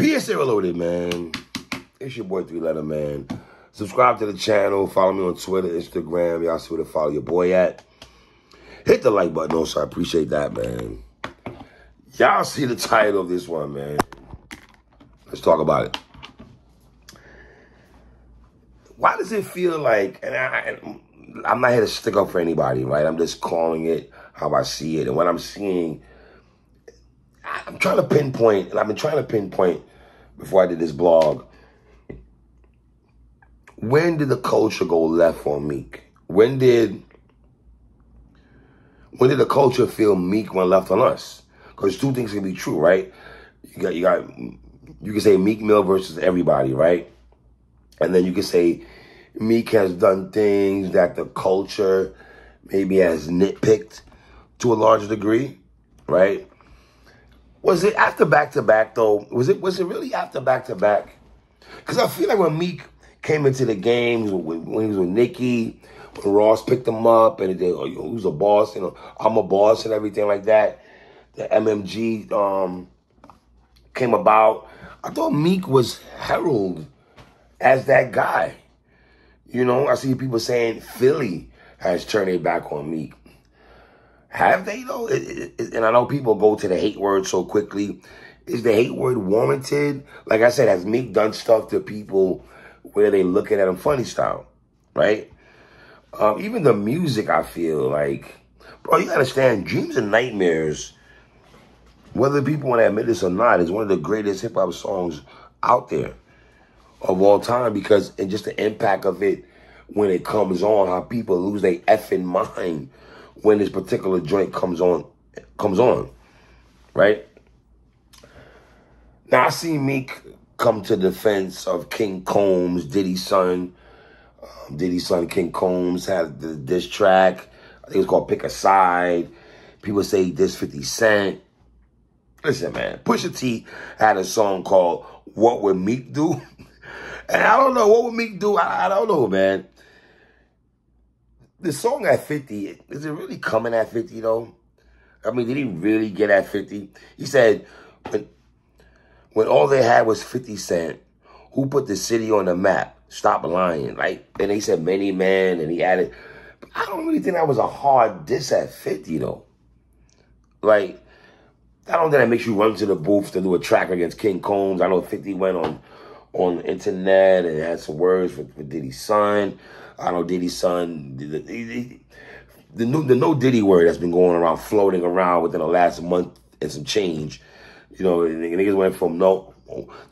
PSA Reloaded, man. It's your boy Three Letter Man. Subscribe to the channel. Follow me on Twitter, Instagram. Y'all see where to follow your boy at. Hit the like button also. I appreciate that, man. Y'all see the title of this one, man. Let's talk about it. Why does it feel like, and, I, I'm not here to stick up for anybody, right? I'm just calling it how I see it. And what I'm seeing, I'm trying to pinpoint, and I've been trying to pinpoint before I did this blog, when did the culture go left on Meek? When did when did the culture feel Meek when left on us? Because two things can be true, right? You got you got you can say Meek Mill versus everybody, right? And then you can say Meek has done things that the culture maybe has nitpicked to a large degree, right? Was it after back to back though? Was it was it really after back to back? Because I feel like when Meek came into the game when, he was with Nicki, when Ross picked him up and they, oh, who's a boss, you know, I'm a boss and everything like that. The MMG um, came about. I thought Meek was heralded as that guy. You know, I see people saying Philly has turned their back on Meek. Have they though? It, it, and I know people go to the hate word so quickly. Is the hate word warranted? Like I said, has Meek done stuff to people where they looking at him funny style, right? Um, even the music, I feel like, bro, you gotta understand, Dreams and Nightmares, whether people want to admit this or not, is one of the greatest hip hop songs out there of all time because and just the impact of it when it comes on, how people lose their effing mind when this particular joint comes on, comes on, right? Now I see Meek come to defense of King Combs, Diddy's son. Um, Diddy's son, King Combs, had the, this track. I think it's called Pick a Side. People say this 50 Cent. Listen, man, Pusha T had a song called What Would Meek Do? And I don't know, what would Meek do? I, I don't know, man. The song at 50, is it really coming at 50, though? I mean, did he really get at 50? He said, when when all they had was 50 Cent, who put the city on the map? Stop lying. Like, and they said many men, and he added. I don't really think that was a hard diss at 50, though. Like, I don't think that makes you run to the booth to do a track against King Combs. I know 50 went on on the internet and had some words for, for Diddy's son. I know Diddy's son, the, the, the, new, the no Diddy word that's been going around, floating around within the last month and some change you know, niggas went from no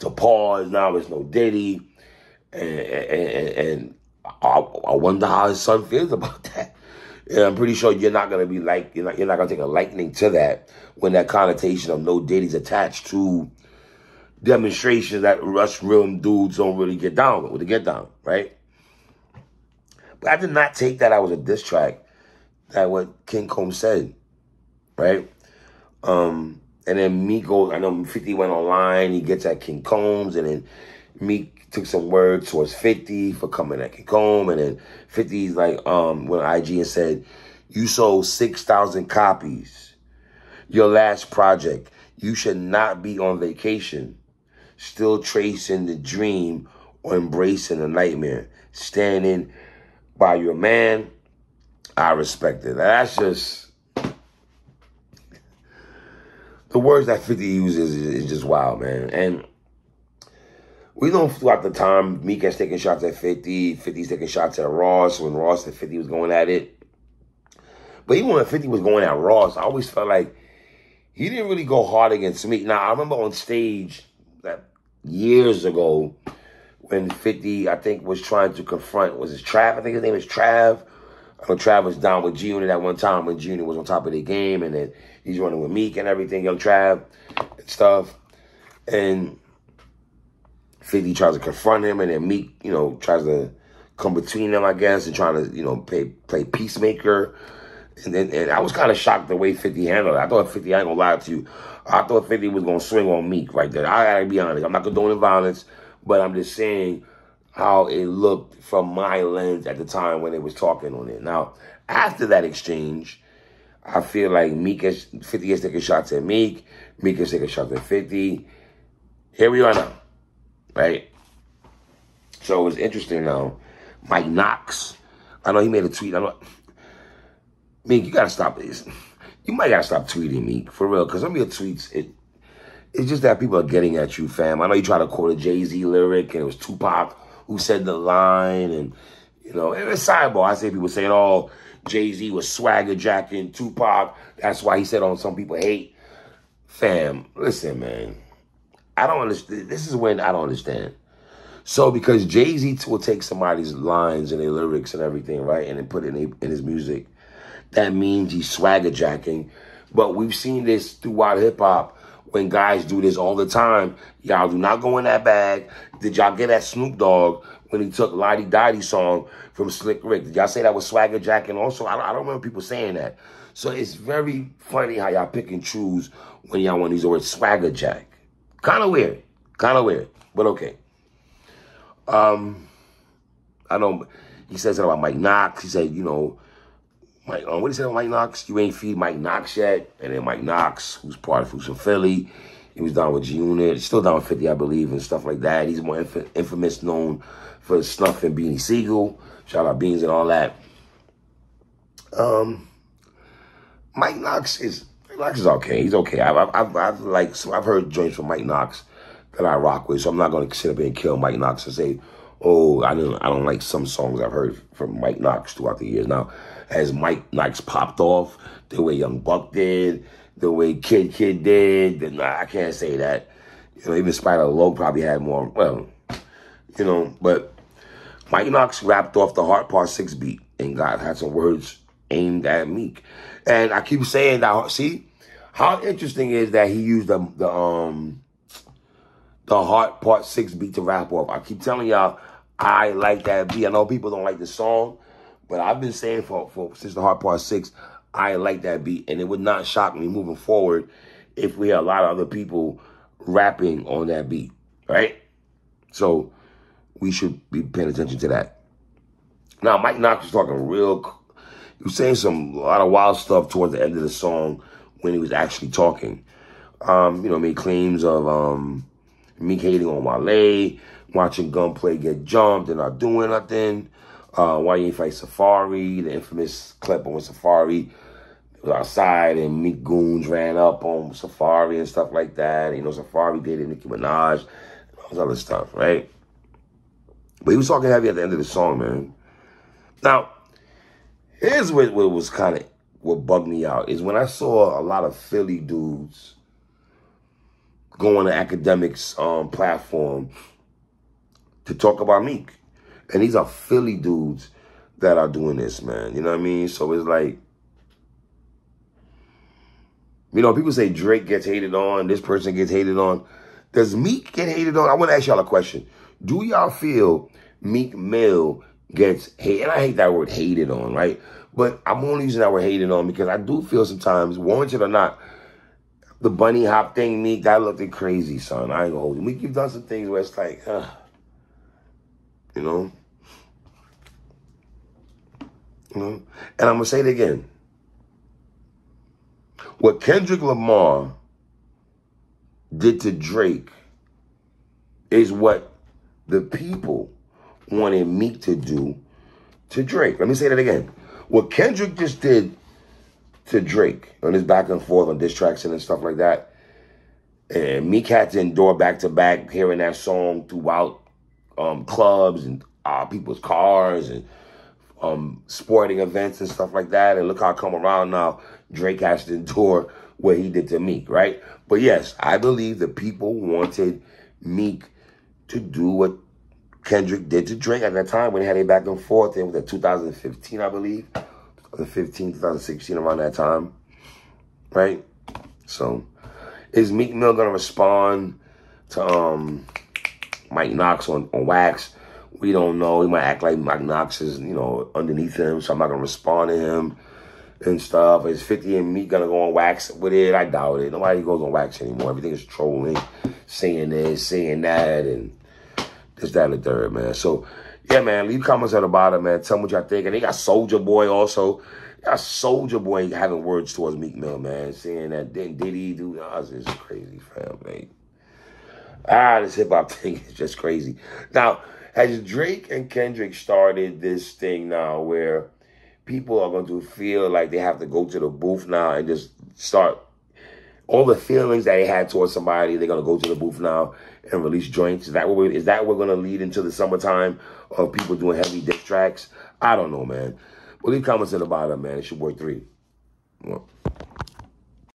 to pause. Now it's no Diddy, and and, and I, I, wonder how his son feels about that. And I'm pretty sure you're not gonna be like you're not you're not gonna take a lightning to that when that connotation of no Diddy's attached to demonstrations that Rush Rim dudes don't really get down with the get down, right? But I did not take that I was a diss track. That what King Combs said, right? Um, and then Meek goes, I know 50 went online, he gets at King Combs, and then Meek took some words towards 50 for coming at King Combs, and then 50's like, um, went IG and said, you sold 6,000 copies. Your last project. You should not be on vacation, still tracing the dream or embracing the nightmare. Standing by your man, I respect it. That's just the words that 50 uses is, just wild, man. And we know throughout the time, Meek has taken shots at 50, 50's taking shots at Ross when Ross and 50 was going at it. But even when 50 was going at Ross, I always felt like he didn't really go hard against Meek. Now, I remember on stage that years ago when 50, I think, was trying to confront, was it Trav? I think his name is Trav know Trav was down with Junior at one time when Junior was on top of the game, and then he's running with Meek and everything, young Trav and stuff. And 50 tries to confront him, and then Meek, you know, tries to come between them, I guess, and trying to, you know, play, play peacemaker. And then and I was kind of shocked the way 50 handled it. I thought 50, I ain't gonna lie to you, I thought 50 was gonna swing on Meek right there. I gotta be honest, I'm not condoning violence, but I'm just saying how it looked from my lens at the time when they was talking on it. Now, after that exchange, I feel like Meek is 50 is taking shots at Meek, Meek is taking shots at 50. here we are now, right? So it's interesting now. Mike Knox, I know he made a tweet. I know, Meek, you gotta stop this. You might gotta stop tweeting me for real, because some of your tweets, it it's just that people are getting at you, fam. I know you try to quote a Jay Z lyric, and it was Tupac who said the line, and you know, and it's sidebar. I say people saying, "Oh, Jay Z was swagger jacking Tupac." That's why he said on some people hate. Fam, listen, man. I don't understand. This is when I don't understand. So because Jay Z will take somebody's lines and their lyrics and everything, right, and then put it in, in his music, that means he's swagger jacking. But we've seen this throughout hip hop when guys do this all the time. Y'all do not go in that bag. Did y'all get that Snoop Dogg when he took Lodi Dodi song from Slick Rick? Did y'all say that was swagger Jack? And also? I, I don't remember people saying that. So it's very funny how y'all pick and choose when y'all want to use the word swagger jack. Kind of weird. Kind of weird. But okay. Um, I know he says something about Mike Knox. He said, you know, Mike, um, what Mike Knox? You ain't feed Mike Knox yet. And then Mike Knox, who's part of Who's from Philly, he was down with G Unit, still down with 50, I believe, and stuff like that. He's more inf infamous, known for Snuff and Beanie Sigel. Shout out Beans and all that. Um, Mike Knox is Mike Knox is okay. He's okay. I've, I've, I've, like so I've heard joints from Mike Knox that I rock with, so I'm not going to sit up and kill Mike Knox and say, oh, I don't I don't like some songs I've heard from Mike Knox throughout the years. Now, has Mike Knox popped off the way Young Buck did, the way Kidd Kidd did, then nah, I can't say that. You know, even Spider Loc probably had more. Well, you know, but Mike Knox rapped off the Heart Part Six beat and got had some words aimed at Meek, and I keep saying that. See how interesting is that he used the the um the Heart Part 6 beat to rap off. I keep telling y'all, I like that beat. I know people don't like the song, but I've been saying for, for since the Heart Part 6, I like that beat. And it would not shock me moving forward if we had a lot of other people rapping on that beat, right? So we should be paying attention to that. Now, Mike Knox was talking real, he was saying some, a lot of wild stuff towards the end of the song when he was actually talking. Um, you know, made claims of, um, me hating on Wale, watching Gunplay get jumped and not doing nothing. Uh, why you ain't fight Safaree, the infamous clip on Safaree was outside and Meek Goons ran up on Safaree and stuff like that. You know, Safaree dated Nicki Minaj, all this other stuff, right? But he was talking heavy at the end of the song, man. Now, here's what, what was kind of what bugged me out is when I saw a lot of Philly dudes go on the Akademiks um, platform to talk about Meek. And these are Philly dudes that are doing this, man. You know what I mean? So it's like, you know, people say Drake gets hated on, this person gets hated on. Does Meek get hated on? I want to ask y'all a question. Do y'all feel Meek Mill gets hated? And I hate that word hated on, right? But I'm only using that word hated on because I do feel sometimes, warranted or not, the bunny hop thing, Meek, that looked crazy, son. I ain't gonna hold. Meek, you've done some things where it's like, uh, you know? You know? And I'm gonna say it again. What Kendrick Lamar did to Drake is what the people wanted Meek to do to Drake. Let me say that again. What Kendrick just did to Drake on his back and forth on diss tracks and stuff like that. And Meek had to endure back to back hearing that song throughout um, clubs and uh, people's cars and um, sporting events and stuff like that. And look how I come around now. Drake has to endure what he did to Meek, right? But yes, I believe the people wanted Meek to do what Kendrick did to Drake at that time when they had a back and forth. It was in 2015, I believe. 2015, 2016, around that time, right? So, is Meek Mill gonna respond to um Mike Knox on, on wax? We don't know. He might act like Mike Knox is, you know, underneath him, so I'm not gonna respond to him and stuff. Is 50 and Meek gonna go on wax with it? I doubt it. Nobody goes on wax anymore. Everything is trolling, saying this, saying that, and this, that, and the third, man. So yeah, man, leave comments at the bottom, man. Tell me what y'all think. And they got Soulja Boy also. Got Soulja Boy having words towards Meek Mill, man. Saying that then Diddy do, this is crazy, fam, man. Ah, this hip hop thing is just crazy. Now, has Drake and Kendrick started this thing now where people are going to feel like they have to go to the booth now and just start all the feelings that they had towards somebody, they're gonna go to the booth now and release joints. Is that what we're, is that we're gonna lead into the summertime of people doing heavy diss tracks? I don't know, man. Well, leave comments in the bottom, man. It's your boy three.